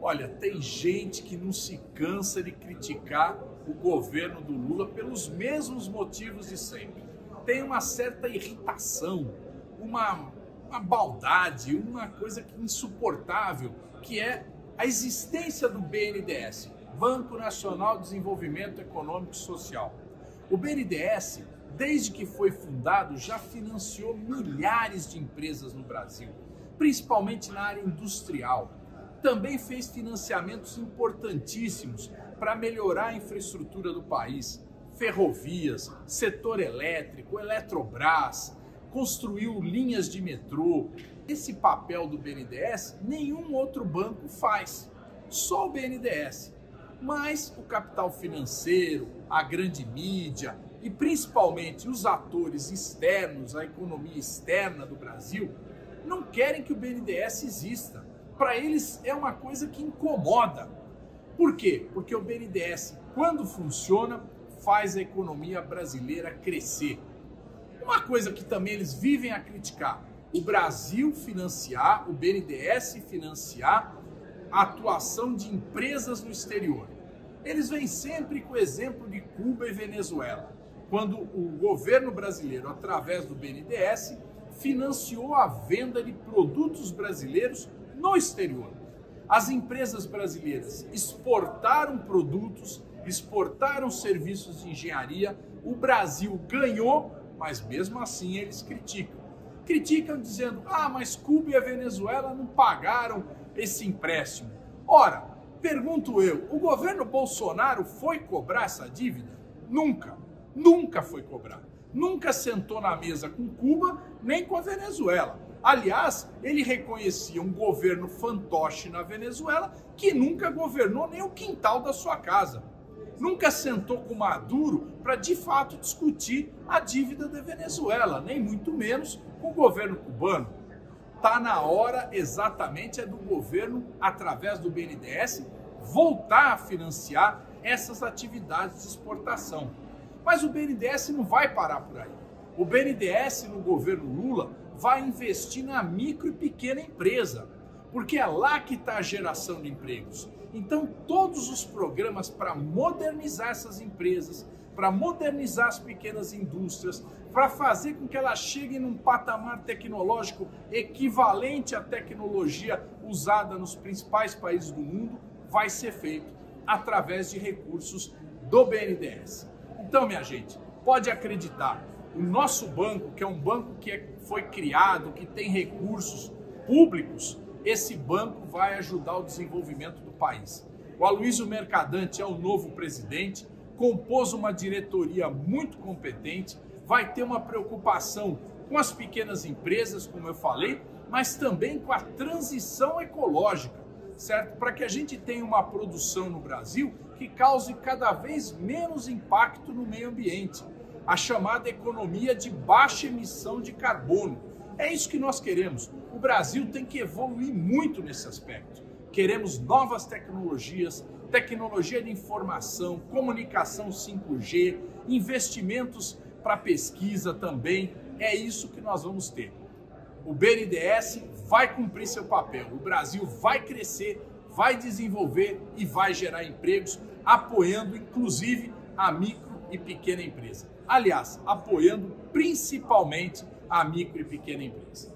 Olha, tem gente que não se cansa de criticar o governo do Lula pelos mesmos motivos de sempre. Tem uma certa irritação, uma, uma baldade, uma coisa insuportável, que é a existência do BNDES, Banco Nacional de Desenvolvimento Econômico e Social. O BNDES, desde que foi fundado, já financiou milhares de empresas no Brasil, principalmente na área industrial. Também fez financiamentos importantíssimos para melhorar a infraestrutura do país, ferrovias, setor elétrico, Eletrobras, construiu linhas de metrô. Esse papel do BNDES nenhum outro banco faz, só o BNDES. Mas o capital financeiro, a grande mídia e principalmente os atores externos, a economia externa do Brasil, não querem que o BNDES exista. Para eles é uma coisa que incomoda. Por quê? Porque o BNDES, quando funciona, faz a economia brasileira crescer. Uma coisa que também eles vivem a criticar: o Brasil financiar, o BNDES financiar a atuação de empresas no exterior. Eles vêm sempre com o exemplo de Cuba e Venezuela, quando o governo brasileiro, através do BNDES, financiou a venda de produtos brasileiros no exterior. As empresas brasileiras exportaram produtos, exportaram serviços de engenharia, o Brasil ganhou, mas mesmo assim eles criticam. Criticam dizendo: ah, mas Cuba e a Venezuela não pagaram esse empréstimo. Ora, pergunto eu, o governo Bolsonaro foi cobrar essa dívida? Nunca, nunca foi cobrar. Nunca sentou na mesa com Cuba nem com a Venezuela. Aliás, ele reconhecia um governo fantoche na Venezuela que nunca governou nem o quintal da sua casa. Nunca sentou com Maduro para de fato discutir a dívida da Venezuela, nem muito menos com o governo cubano. Está na hora exatamente é do governo, através do BNDES, voltar a financiar essas atividades de exportação. Mas o BNDES não vai parar por aí. O BNDES no governo Lula vai investir na micro e pequena empresa, porque é lá que está a geração de empregos. Então, todos os programas para modernizar essas empresas, para modernizar as pequenas indústrias, para fazer com que elas cheguem num patamar tecnológico equivalente à tecnologia usada nos principais países do mundo, vai ser feito através de recursos do BNDES. Então, minha gente, pode acreditar, o nosso banco, que é um banco que é, foi criado, que tem recursos públicos, esse banco vai ajudar o desenvolvimento do país. O Aloysio Mercadante é o novo presidente, compôs uma diretoria muito competente, vai ter uma preocupação com as pequenas empresas, como eu falei, mas também com a transição ecológica, certo? Para que a gente tenha uma produção no Brasil que cause cada vez menos impacto no meio ambiente a chamada economia de baixa emissão de carbono. É isso que nós queremos. O Brasil tem que evoluir muito nesse aspecto. Queremos novas tecnologias, tecnologia de informação, comunicação 5G, investimentos para pesquisa também. É isso que nós vamos ter. O BNDES vai cumprir seu papel. O Brasil vai crescer, vai desenvolver e vai gerar empregos, apoiando inclusive a micro e pequena empresa aliás, apoiando principalmente a micro e pequena empresa.